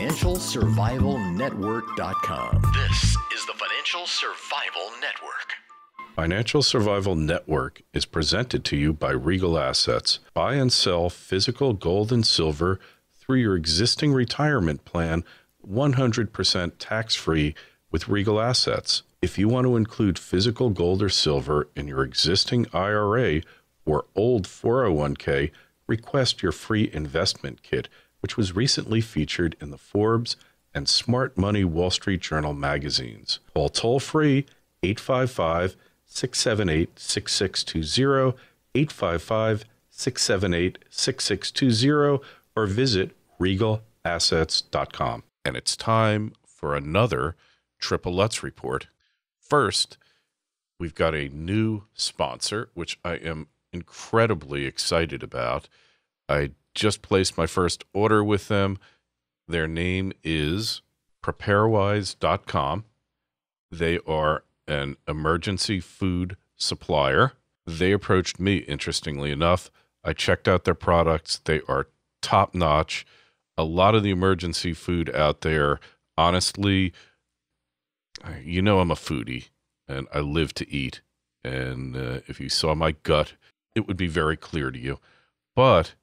financialsurvivalnetwork.com. This is the Financial Survival Network. Financial Survival Network is presented to you by Regal Assets. Buy and sell physical gold and silver through your existing retirement plan 100% tax free with Regal Assets. If you want to include physical gold or silver in your existing IRA or old 401k, request your free investment kit, which was recently featured in the Forbes and Smart Money Wall Street Journal magazines. Call toll free 855 678 6620, 855 678 6620, or visit regalassets.com. And it's time for another Triple Lutz report. First, we've got a new sponsor, which I am incredibly excited about. I just placed my first order with them. Their name is preparewise.com. They are an emergency food supplier. They approached me, interestingly enough. I checked out their products, they are top notch. A lot of the emergency food out there, honestly, you know I'm a foodie and I live to eat. And uh, if you saw my gut, it would be very clear to you. But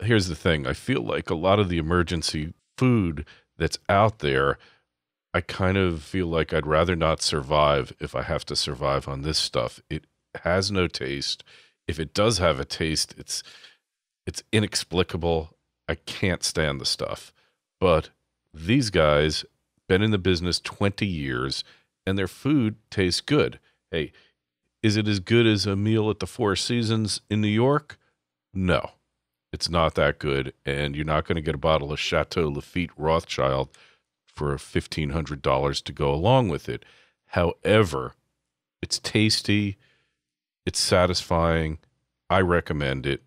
here's the thing I feel like a lot of the emergency food that's out there, I kind of feel like I'd rather not survive if I have to survive on this stuff. It has no taste. If it does have a taste, it's it's inexplicable. I can't stand the stuff. But these guys been in the business 20 years and their food tastes good. Hey, is it as good as a meal at the Four Seasons in New York? No, it's not that good. And you're not going to get a bottle of Chateau Lafite Rothschild for $1,500 to go along with it. However, it's tasty, it's satisfying. I recommend it.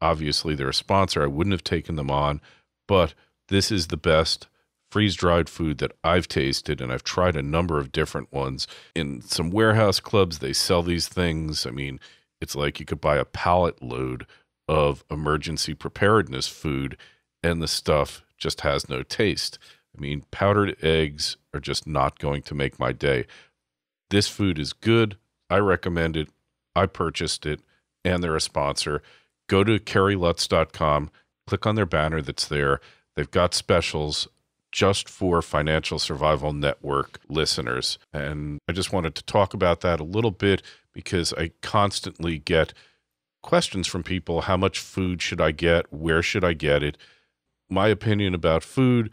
Obviously, they're a sponsor. I wouldn't have taken them on, but this is the best freeze dried food that I've tasted, and I've tried a number of different ones. In some warehouse clubs, they sell these things. I mean, it's like you could buy a pallet load of emergency preparedness food, and the stuff just has no taste. I mean, powdered eggs are just not going to make my day. This food is good. I recommend it. I purchased it, and they're a sponsor. Go to kerrylutz.com, click on their banner that's there. They've got specials just for Financial Survival Network listeners. And I just wanted to talk about that a little bit because I constantly get questions from people how much food should I get? Where should I get it? My opinion about food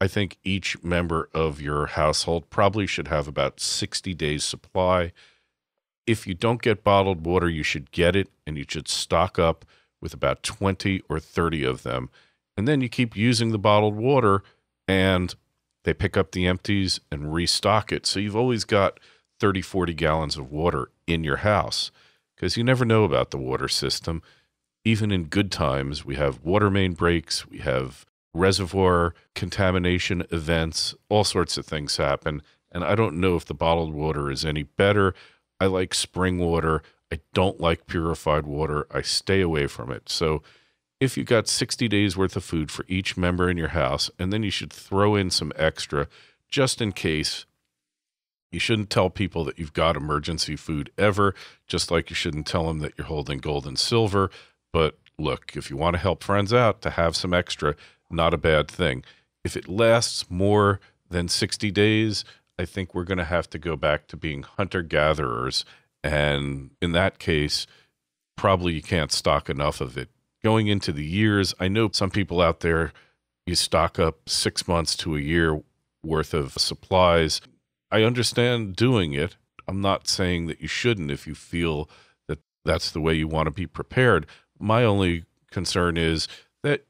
I think each member of your household probably should have about 60 days supply. If you don't get bottled water, you should get it and you should stock up with about 20 or 30 of them. And then you keep using the bottled water and they pick up the empties and restock it. So you've always got 30, 40 gallons of water in your house because you never know about the water system. Even in good times, we have water main breaks, we have reservoir contamination events, all sorts of things happen. And I don't know if the bottled water is any better. I like spring water. I don't like purified water. I stay away from it. So if you got 60 days worth of food for each member in your house, and then you should throw in some extra just in case. You shouldn't tell people that you've got emergency food ever, just like you shouldn't tell them that you're holding gold and silver. But look, if you want to help friends out to have some extra, not a bad thing. If it lasts more than 60 days, I think we're going to have to go back to being hunter gatherers. And in that case, probably you can't stock enough of it going into the years. I know some people out there, you stock up six months to a year worth of supplies. I understand doing it. I'm not saying that you shouldn't if you feel that that's the way you want to be prepared. My only concern is that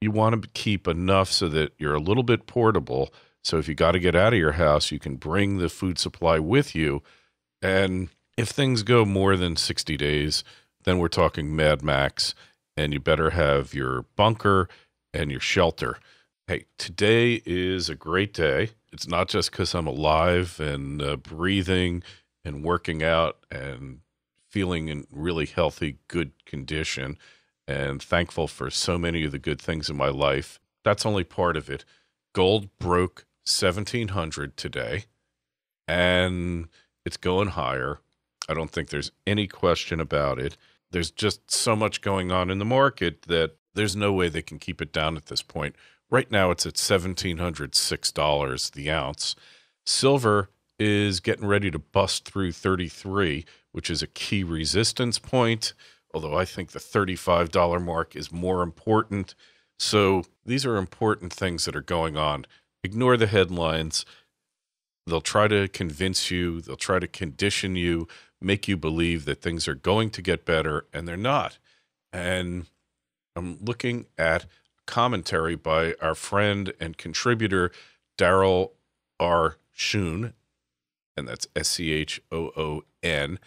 you want to keep enough so that you're a little bit portable. So if you got to get out of your house, you can bring the food supply with you. And if things go more than 60 days, then we're talking Mad Max, and you better have your bunker and your shelter. Hey, today is a great day. It's not just because I'm alive and uh, breathing and working out and feeling in really healthy, good condition and thankful for so many of the good things in my life. That's only part of it. Gold broke 1700 today and it's going higher. I don't think there's any question about it. There's just so much going on in the market that there's no way they can keep it down at this point. Right now, it's at $1,706 the ounce. Silver is getting ready to bust through 33, which is a key resistance point, although I think the $35 mark is more important. So these are important things that are going on. Ignore the headlines. They'll try to convince you, they'll try to condition you, make you believe that things are going to get better, and they're not. And I'm looking at commentary by our friend and contributor, Darryl R. Schoon, and that's S C H O O N.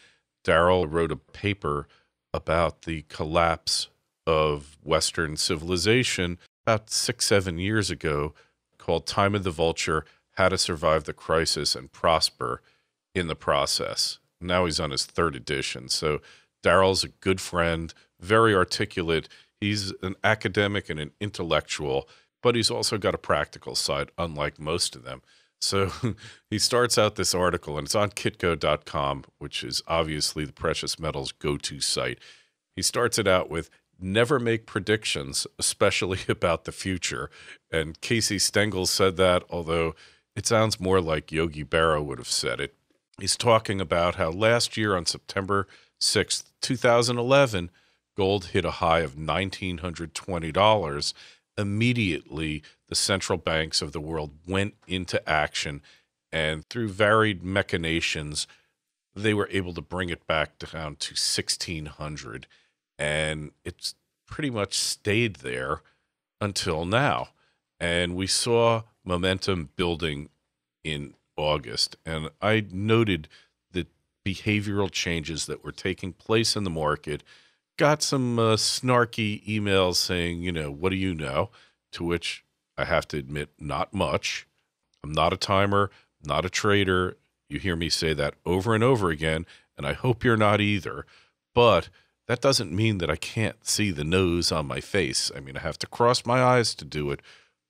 Darryl wrote a paper about the collapse of Western civilization about six, seven years ago called Time of the Vulture How to Survive the Crisis and Prosper in the Process. Now he's on his third edition. So Darryl's a good friend, very articulate. He's an academic and an intellectual, but he's also got a practical side, unlike most of them. So he starts out this article, and it's on kitco.com, which is obviously the precious metals go to site. He starts it out with never make predictions, especially about the future. And Casey Stengel said that, although it sounds more like Yogi Berra would have said it. He's talking about how last year on September 6th, 2011, gold hit a high of $1,920. Immediately, the central banks of the world went into action, and through varied machinations, they were able to bring it back down to 1600 and it's pretty much stayed there until now and we saw momentum building in August and I noted the behavioral changes that were taking place in the market got some uh, snarky emails saying, you know, what do you know? To which I have to admit, not much. I'm not a timer, not a trader. You hear me say that over and over again, and I hope you're not either. But that doesn't mean that I can't see the nose on my face. I mean, I have to cross my eyes to do it.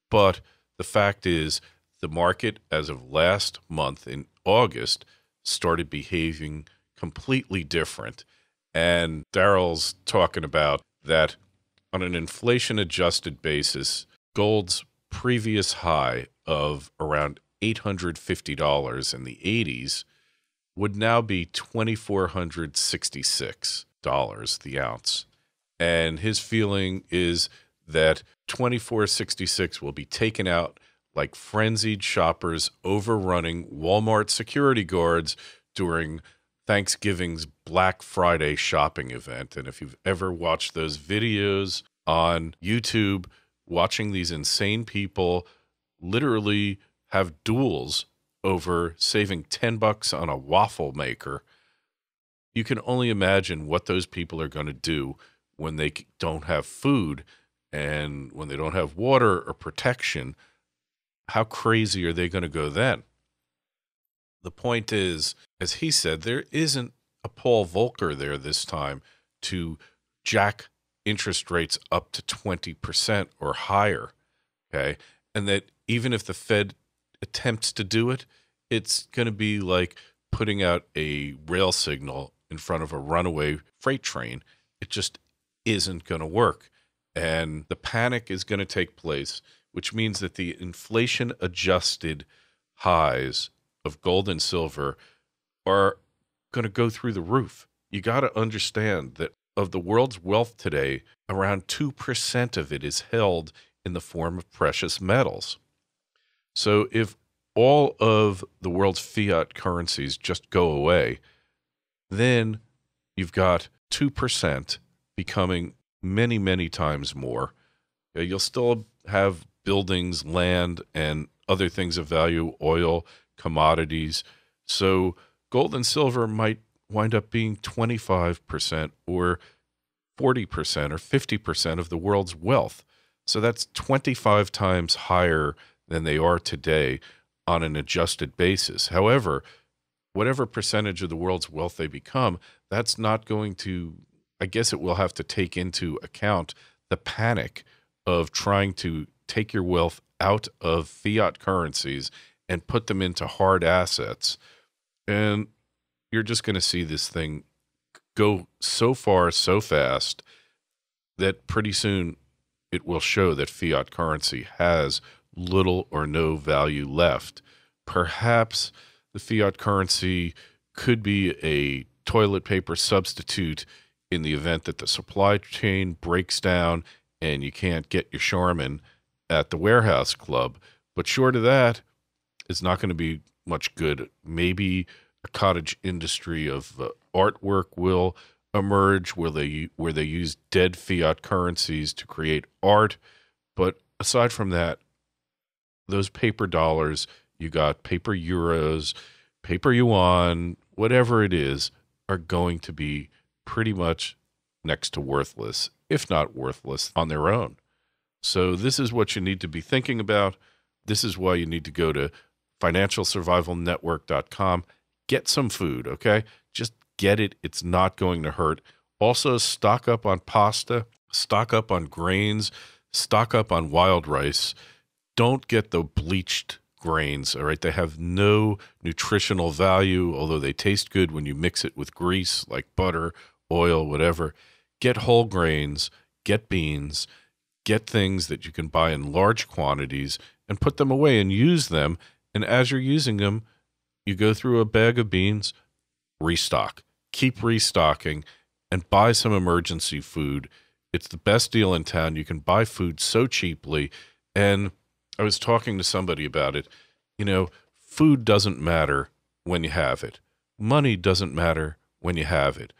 But the fact is, the market, as of last month in August, started behaving completely different. And Darryl's talking about that on an inflation adjusted basis, gold's previous high of around $850 in the 80s would now be $2,466 the ounce. And his feeling is that 2466 will be taken out like frenzied shoppers overrunning Walmart security guards during Thanksgiving's Black Friday shopping event. And if you've ever watched those videos on YouTube, watching these insane people literally have duels over saving 10 bucks on a waffle maker, you can only imagine what those people are going to do when they don't have food and when they don't have water or protection. How crazy are they going to go then? The point is, as he said, there isn't a Paul Volcker there this time to jack interest rates up to 20% or higher. Okay. And that even if the Fed attempts to do it, it's going to be like putting out a rail signal in front of a runaway freight train. It just isn't going to work. And the panic is going to take place, which means that the inflation adjusted highs of gold and silver are going to go through the roof. You got to understand that of the world's wealth today, around 2% of it is held in the form of precious metals. So if all of the world's fiat currencies just go away, then you've got 2% becoming many, many times more. You'll still have buildings, land, and other things of value, oil, commodities. So gold and silver might wind up being 25% or 40% or 50% of the world's wealth. So that's 25 times higher than they are today on an adjusted basis. However, whatever percentage of the world's wealth they become, that's not going to, I guess it will have to take into account the panic of trying to take your wealth out of fiat currencies and put them into hard assets. And you're just going to see this thing go so far so fast that pretty soon it will show that fiat currency has little or no value left. Perhaps the fiat currency could be a toilet paper substitute in the event that the supply chain breaks down and you can't get your Charmin at the warehouse club. But short of that, it's not going to be much good. Maybe a cottage industry of uh, artwork will emerge where they where they use dead fiat currencies to create art. But aside from that, those paper dollars, you got paper euros, paper yuan, whatever it is, are going to be pretty much next to worthless, if not worthless on their own. So this is what you need to be thinking about. This is why you need to go to financialsurvivalnetwork.com. Get some food, okay? Just get it. It's not going to hurt. Also, stock up on pasta, stock up on grains, stock up on wild rice. Don't get the bleached grains, all right? They have no nutritional value, although they taste good when you mix it with grease like butter, oil, whatever. Get whole grains, get beans, get things that you can buy in large quantities and put them away and use them. And as you're using them, you go through a bag of beans, restock keep restocking and buy some emergency food. It's the best deal in town. You can buy food so cheaply. And I was talking to somebody about it. You know, food doesn't matter when you have it, money doesn't matter when you have it.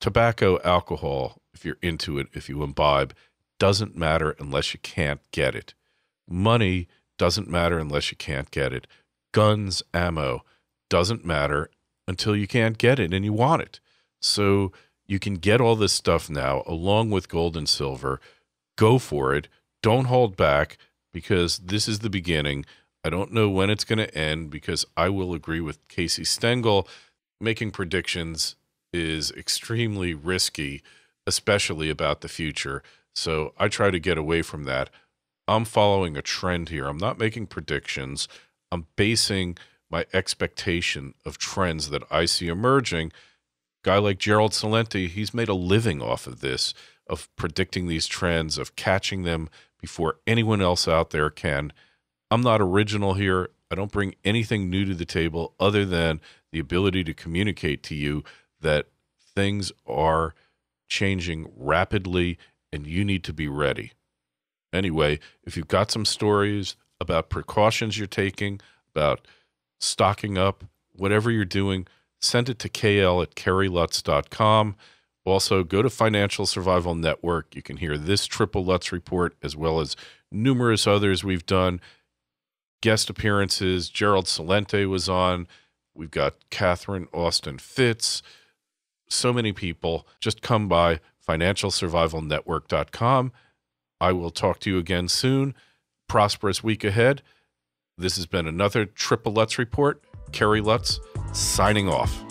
Tobacco, alcohol, if you're into it, if you imbibe, doesn't matter unless you can't get it. Money doesn't matter unless you can't get it. Guns, ammo doesn't matter until you can't get it and you want it. So you can get all this stuff now along with gold and silver. Go for it. Don't hold back because this is the beginning. I don't know when it's going to end because I will agree with Casey Stengel. Making predictions is extremely risky, especially about the future. So I try to get away from that. I'm following a trend here. I'm not making predictions. I'm basing my expectation of trends that I see emerging. Guy like Gerald Celente, he's made a living off of this, of predicting these trends, of catching them before anyone else out there can. I'm not original here. I don't bring anything new to the table other than the ability to communicate to you that things are changing rapidly and you need to be ready. Anyway, if you've got some stories about precautions you're taking, about stocking up, whatever you're doing, send it to kl at kerrylutz.com. Also, go to Financial Survival Network. You can hear this Triple Lutz report as well as numerous others we've done. Guest appearances. Gerald Celente was on. We've got Catherine Austin Fitts. So many people. Just come by financialsurvivalnetwork.com. I will talk to you again soon. Prosperous week ahead. This has been another Triple Lutz Report. Kerry Lutz signing off.